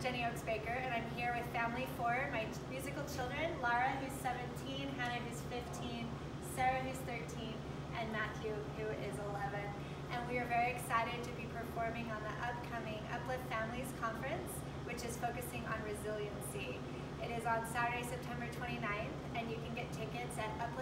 Jenny Oaks Baker, and I'm here with Family Four, my musical children, Laura, who's 17, Hannah, who's 15, Sarah, who's 13, and Matthew, who is 11. And we are very excited to be performing on the upcoming Uplift Families Conference, which is focusing on resiliency. It is on Saturday, September 29th, and you can get tickets at uplift